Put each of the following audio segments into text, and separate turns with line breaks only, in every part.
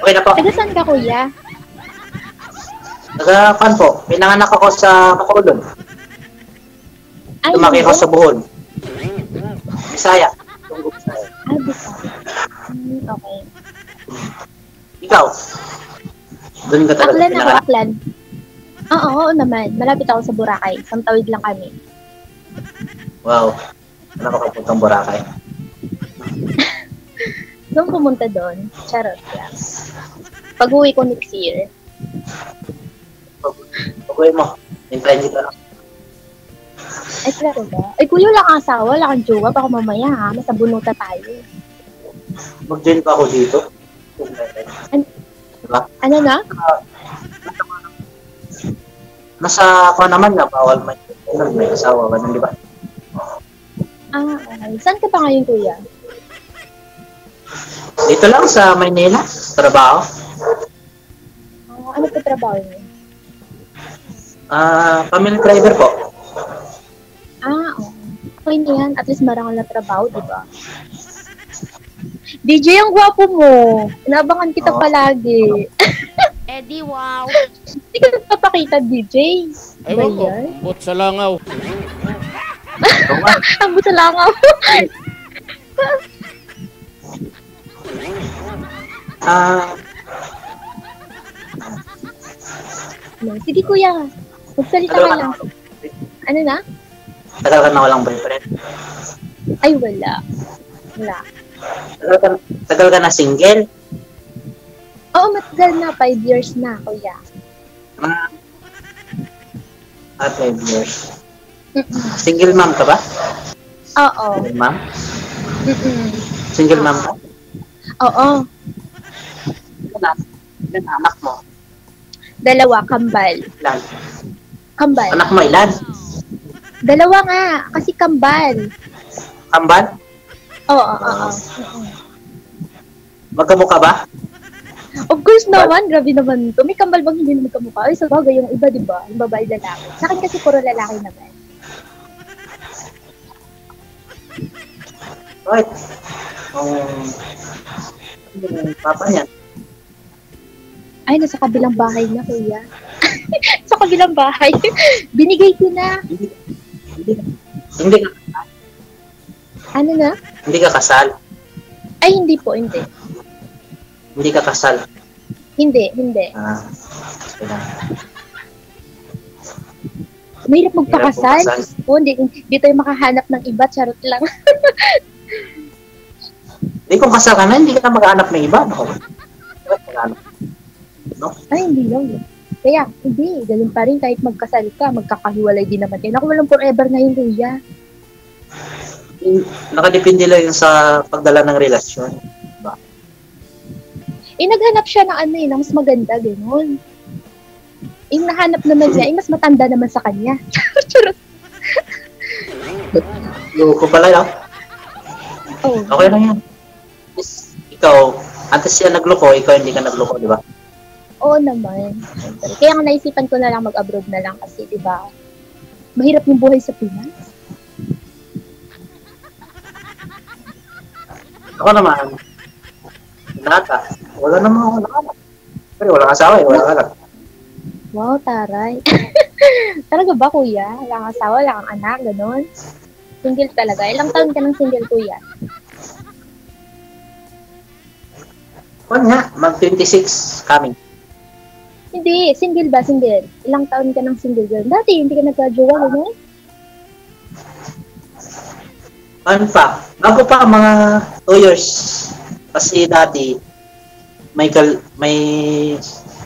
Okay na po.
Taga saan ka, kuya?
Taga, kan po, pinanganak ako sa Bacolod.
Ay,
Lumaki ako sa Bohol. Bisaya.
Ah. Hmm, okay.
Ikaw? Doon ka talaga
Aklan ako. Aklan. Oo, oo naman. Malapit ako sa Boracay. Isang tawid lang kami.
Wow. Ano ka papuntang Boracay?
Doon pumunta doon. Charot lang. Pag-uwi ko next year.
Pag-uwi mo. Hintayin kita lang.
Ay, claro ba? Ay, kuya, wala kang asawa, wala kang jowa. Baka mamaya, ha? Masabunuta tayo.
Mag-join pa ako dito. Diba?
Ano na?
Nasa ako naman na bawal may may asawa ganun, di ba?
Ah, okay. Saan ka pa ngayon, kuya?
Dito lang sa Maynila, trabaho.
Ah, trabaho niyo?
Ah, family driver po.
Ah, okay. Okay na yan. At least marangal na trabaho, di ba? DJ, ang gwapo mo. Inaabangan kita
Oo.
palagi.
Eddie, wow.
Hindi ka nagpapakita, DJ. Ba
Ewan ko, bot sa langaw.
Ang buta lang ako.
Ah,
Sige, kuya. Magsalita ka
na,
lang. Ano na?
tagal ka na walang boyfriend.
Ay, wala. Wala.
Tagal ka, tagal ka na single.
Oo, matagal na. Five years na, kuya.
Ah, ah, five years.
Mm-mm.
Single mom ka ba?
Oo.
Single mom?
Mm-mm.
Single mom ka?
Oo.
Ilan ilan anak mo?
Dalawa, kambal.
Ilan?
Kambal.
Anak mo ilan?
Dalawa nga, kasi kambal.
Kambal?
Oo, oo, oo.
Magkamukha ba?
Of course naman, grabe naman to. May kambal bang hindi naman kamukha? Ay, sa bagay, yung iba, di ba? Yung babae, lalaki. Sa akin kasi puro lalaki naman.
Ang yung papa niya.
Ay, nasa kabilang bahay na, kuya. sa kabilang bahay. Binigay ko na.
Hindi, hindi, hindi, ka,
Ano na?
hindi ka kasal.
Ay, hindi po, hindi.
Hindi ka kasal.
Hindi, hindi.
Ah, sige.
Mahirap magpakasal.
Mahirap
po, hindi, hindi tayo makahanap ng iba. Charot lang.
Hindi kung kasal ka na, hindi ka na maghanap ng iba. Ako. Maghanap?
Ay, hindi lang. eh. Kaya, hindi. Ganun pa rin kahit magkasal ka, magkakahiwalay din naman kayo. Naku, walang forever na yun, kuya.
Nakadepende lang yun sa pagdala ng relasyon.
Eh, naghanap siya ng ano eh, ng mas maganda, gano'n. Eh, nahanap naman niya, eh, mas matanda naman sa kanya. Charot.
Loko pala yun.
Oh,
Okay lang yan. Ikaw, antes siya nagloko, ikaw hindi ka nagloko, di ba?
Oo naman. Siyempre. Kaya nga naisipan ko na lang mag-abroad na lang kasi, di ba? Mahirap yung buhay sa Pinas.
Ako naman, nata. Wala naman ako nakanak. Pero wala asawa eh, wala anak.
Wow, taray. talaga ba, kuya? Wala kang asawa, wala kang anak, gano'n? Single talaga. Ilang taon ka ng single, kuya?
Kung nga, mag-26 coming.
Hindi, single ba? Single. Ilang taon ka ng single girl? Dati, hindi ka nagka-jowa, gano'n?
Ano pa? Bago pa, mga 2 years. Kasi dati, may kal may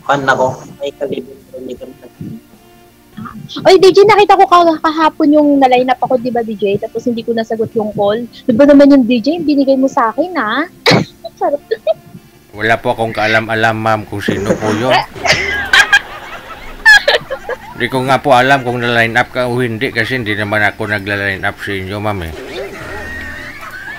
kan ako, may kalibin ko hindi kami nag-
Oy, DJ, nakita ko ka- kahapon yung na-line up ako, di ba, DJ? Tapos hindi ko nasagot yung call. Di ba naman yung DJ, yung binigay mo sa akin, ha? Charot.
Wala po akong kaalam-alam, ma'am, kung sino po yun. Hindi ko nga po alam kung na-line up ka o hindi kasi hindi naman ako nagla-line up sa inyo, ma'am eh.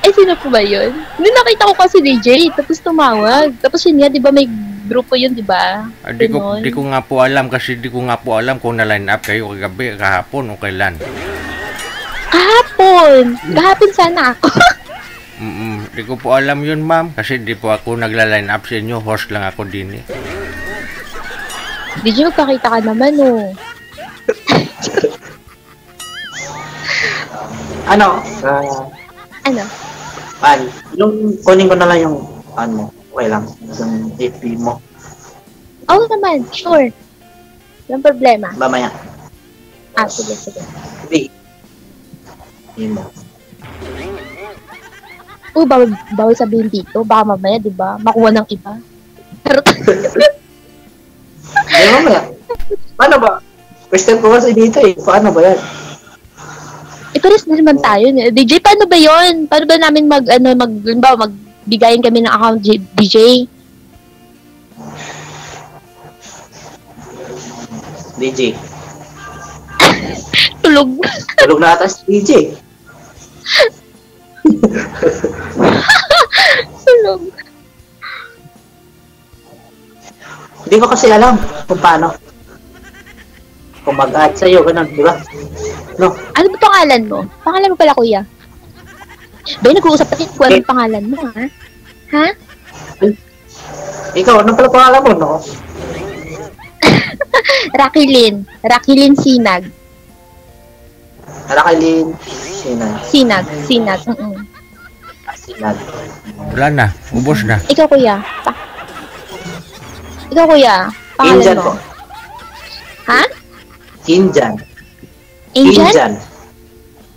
Eh, sino po ba yun? Hindi nakita ko kasi DJ, tapos tumawag. Tapos yun nga, di ba may grupo yun, di ba?
Ah, Di ko, di ko nga po alam kasi di ko nga po alam kung na-line up kayo kagabi, kahapon o kailan.
Kahapon! Kahapon sana ako.
Mm-mm. Di ko po alam yun, ma'am. Kasi di po ako nagla-line up sa inyo. Host lang ako din eh.
DJ, magkakita ka naman, oh.
Ano? Ah,
Ano?
Pal, yung kunin ko na lang yung ano, okay lang, yung FB mo.
Oo naman, sure. Walang problema.
Mamaya.
Ah, sige, sige.
Hindi. Yun mo.
Oo, bawal, bawal sabihin dito. Baka mamaya, di ba? Makuha ng iba. Pero,
Hindi mamaya. Paano ba? Question ko kasi dito eh. Paano ba yan?
ipares na naman tayo. eh. DJ, paano ba yon? Paano ba namin mag, ano, mag, ba, magbigayin kami ng account, DJ?
DJ.
Tulog.
Tulog na ata si DJ.
Tulog.
Hindi ko kasi alam kung paano. Kung mag-add sa'yo, ganun, di ba? No.
Ano ba pangalan mo? Pangalan mo pala, kuya. Bay, nag-uusap natin kung anong pangalan mo, ha? Ha?
Ikaw, ano pala pangalan mo, no?
Rakilin. Rakilin Sinag.
Narakalin. Sina.
Sinag. Sinag. Mm-mm.
Sinag.
Wala na. Ubos na.
Ikaw, kuya. Pa- Ikaw, kuya. Pangalan
Injan
mo.
po.
Ha?
Injan.
Injan?
Injan.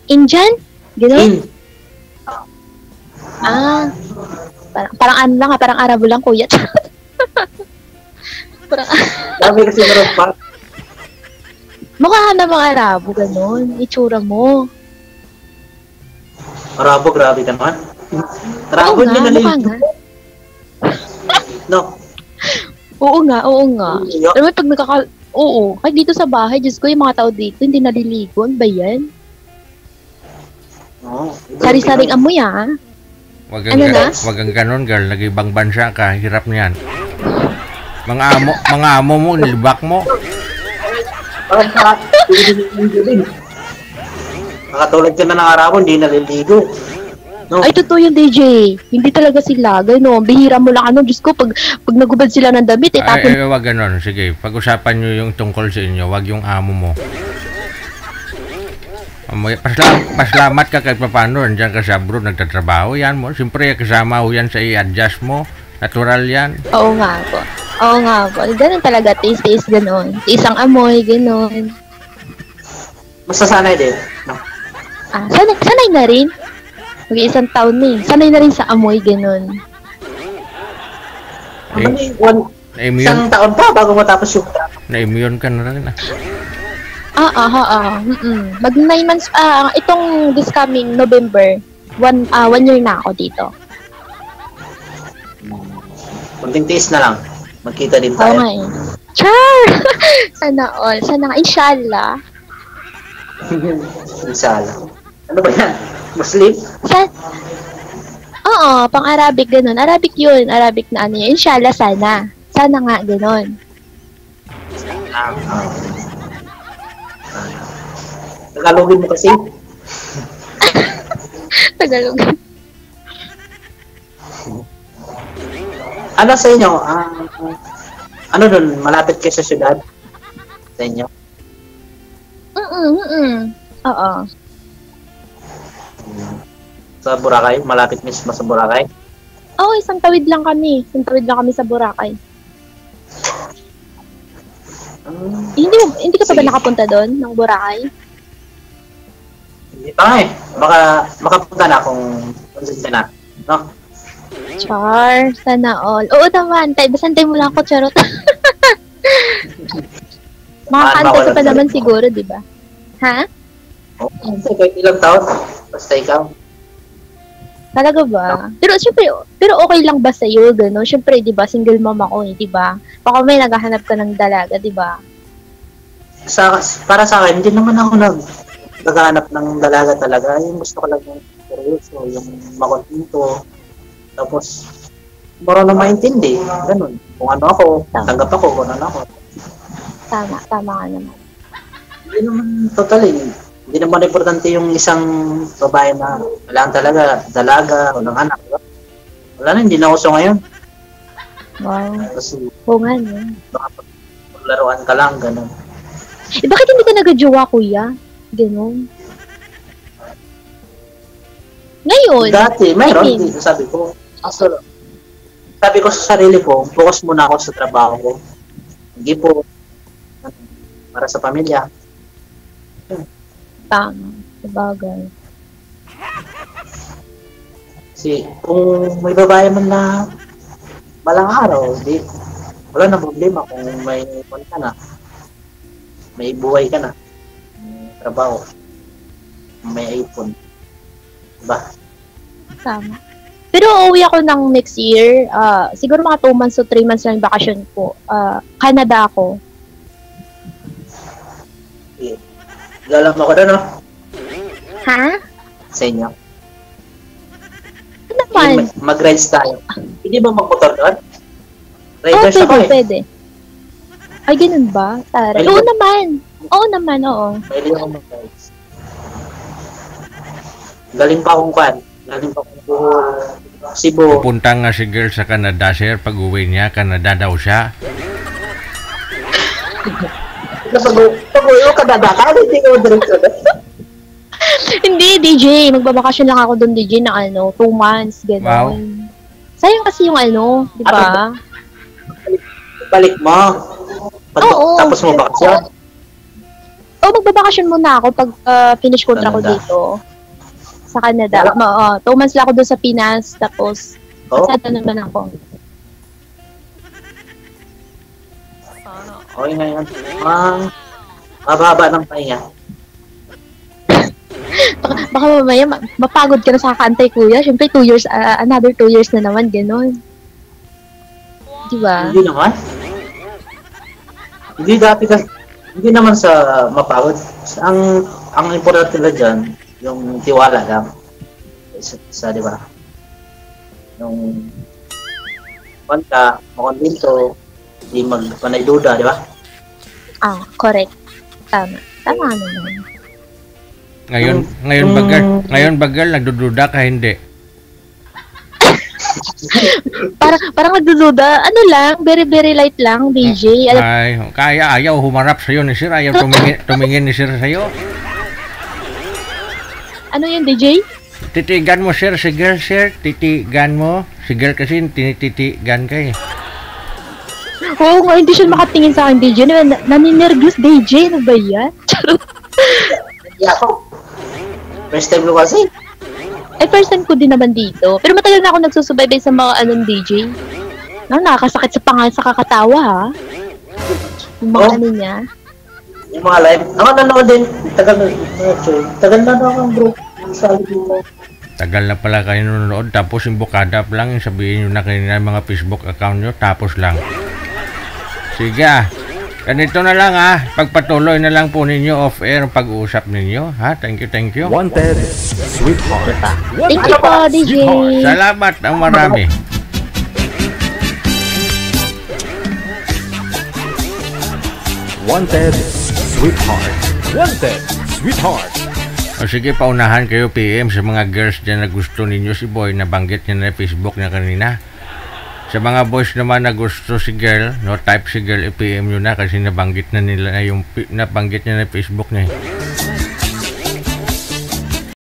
Injan? Gano'n?
In.
Ah. Parang, parang ano lang, ha? parang Arabo lang, kuya. parang,
Dami kasi meron pa.
mukha ka namang Arabo, gano'n. Itsura mo.
Arabo, grabe naman. Arabo,
oo nga,
na
mukha nga.
No.
Oo nga, oo nga.
Iyo.
Alam mo, pag nakaka... Oo, kahit dito sa bahay, Diyos ko, yung mga tao dito, hindi naliligo. Ano ba yan?
Oo.
Sari-saring amoy, ah.
Wag
Ano
ang,
na?
wag ang ganun, girl. Nag-ibang bansa ka. Hirap niyan. Mga amo, mga amo mo, nilibak mo.
Nakatulad ka na ng Arabo, hindi naliligo. No.
Ay, totoo yun, DJ. Hindi talaga sila, gano'n. Bihira mo lang, ano, Diyos ko, pag, pag nagubad sila ng damit, eh,
Ay,
tapon
ay, wag ganun. Sige, pag-usapan nyo yung tungkol sa inyo. Wag yung amo mo. Amoy, paslam, paslamat ka kahit paano. Nandiyan ka sa abroad, nagtatrabaho yan mo. Siyempre, kasama ho yan sa i-adjust mo. Natural yan.
Oo nga po. Oo nga po. Ganun talaga, taste-taste, gano'n. Tiis ang amoy, gano'n.
Masasanay din. No.
Ah, sanay, sanay na rin. Mag-iisang taon na eh. Sanay na rin sa amoy, gano'n.
Eh,
Ano yung one,
na-immune,
isang taon pa bago matapos yung
na-immune ka na rin. ah.
Ah, ah, ah, ah. Mm-mm. Mag nine months, ah, itong this coming November, one, ah, one year na ako dito.
Kunting tiis na lang. Magkita din
Oo
tayo.
eh. Char! Sana all. Sana nga. Inshallah.
Inshallah. Ano ba yan? Muslim?
Sa... Oo, pang Arabic ganun. Arabic yun. Arabic na ano yun. Inshallah, sana. Sana nga, ganun.
Ah. Tagalogin mo kasi.
Tagalog.
Ano sa inyo? Ah, ano dun? Malapit kayo sa syudad? Sa inyo?
Mm-mm, mm-mm. Oo.
Sa Boracay? Malapit mismo sa Boracay?
Oo, isang tawid lang kami. Isang tawid lang kami sa Boracay. Eh, hindi, mo- hindi ka pa ba nakapunta doon, ng Boracay?
hindi pa eh. Baka makapunta na kung konsensya na. No?
Char, sana all. Oo naman, tay, basantay mo lang ako, charot. Makakaantay ka pa naman siguro, di ba? Ha?
Oh, kasi kahit ilang taon. Basta ikaw.
Talaga ba? Pero syempre, pero okay lang ba sa'yo, gano'n? Syempre, di ba, single mom ako eh, di ba? Baka may naghahanap ka ng dalaga, di ba?
Sa, para sa akin, hindi naman ako nag naghahanap ng dalaga talaga. Yung gusto ko lang yung seryoso, yung makontento. Tapos, marunong maintindi. Ganun. Kung ano ako, tanggap ako kung ano ako.
Tama, tama nga naman.
Hindi naman totally. Hindi naman importante yung isang babae na kailangan talaga dalaga o ng anak. Diba? Wala na, hindi na uso ngayon.
Wow.
Kasi
Oo nga, no?
laruan ka lang, ganun.
Eh, bakit hindi ka nagjowa, kuya? Ganon. Ngayon,
Dati, mayroon,
I mean-
sabi ko. Kaso, sabi ko sa sarili ko, focus muna ako sa trabaho ko. Hindi po para sa pamilya.
Tama. Sabagay.
Kasi kung may babae man na balang araw, di, wala na problema kung may kung ka na. May buhay ka na. May trabaho. May iPhone. Diba?
Tama. Pero uuwi ako ng next year. ah siguro mga 2 months to 3 months lang yung bakasyon ko. Ah, Canada ako.
Galang ako na, no?
Ha?
Sa inyo.
Ano naman?
Mag- Mag-rides tayo. Hindi ba magmotor doon?
Oo,
Riders
pwede,
ako eh.
pwede. Ay, ganun ba?
Pwede
Oo naman. Oo naman, oo.
Pwede ako mag-rides. Galing pa akong kan. Galing pa akong Bohol, Cebu.
Pupunta nga si girl sa Canada, sir. Pag uwi niya, Canada daw siya.
Pag pag uwi ko kadadaka, hindi ko diretso.
Hindi, DJ. Magbabakasyon lang ako doon, DJ, na ano, 2 months, gano'n.
Wow.
Sayang kasi yung ano, di ba?
Balik mo. Pag,
Oo.
tapos mo bakasyon.
Oo, magbabakasyon muna ako pag ah, finish contract ko dito. Sa Canada. Ma, ah, two months lang ako doon sa Pinas, tapos
Oo.
Pasado naman ako.
Okay na yan. Ang mababa ng pahinga.
Baka, baka mamaya ma- mapagod ka na sa kakantay, kuya. Siyempre, two years, ah, another two years na naman, gano'n. Di ba?
Hindi naman. Hindi dati kasi, hindi naman sa mapagod. Ang ang importante na dyan, yung tiwala lang. Sa, sa di ba? Yung kanta, makonvinto, hindi magpanay duda, di ba?
Ah, correct. Tama. Tama naman.
Ngayon, ngayon
Mm.
bagal, ngayon bagal, nagdududa ka hindi.
Parang, parang nagdududa. Ano lang, very, very light lang, DJ. Alam,
Ay, kaya ayaw humarap sa'yo ni sir, ayaw tumingin, tumingin ni sir sa'yo.
ano yun, DJ?
Titigan mo sir, si girl sir, titigan mo. Si girl kasi tinititigan ka eh.
Oo nga, hindi siya makatingin sa akin, DJ. Na, naninervyos, DJ. Ano ba yan? Charot.
Hindi ako. First time ko kasi.
Eh, first time ko din naman dito. Pero matagal na ako nagsusubaybay sa mga anong DJ. No, nakakasakit sa pangal sa kakatawa, ha? Yung mga
Oh.
ano niya.
Yung mga live. Ako nanood din. Tagal na. actually, Tagal na ako bro. Sabi ko.
Tagal na pala kayo nanonood, tapos yung bukada pa lang, sabihin nyo na kayo na yung mga Facebook account nyo, tapos lang. Sige ah. Ganito na lang ah. Pagpatuloy na lang po ninyo off-air ang pag-uusap ninyo. Ha? Thank you, thank you.
Wanted, sweetheart.
Thank you po, DJ.
Salamat ang marami.
Wanted, sweetheart. Wanted, sweetheart.
O sige, paunahan kayo PM sa mga girls dyan na gusto ninyo si boy na banggit niya na Facebook niya kanina. Sa mga boys naman na gusto si girl, no type si girl, i-PM nyo na kasi nabanggit na nila na yung nabanggit niya na Facebook niya. eh.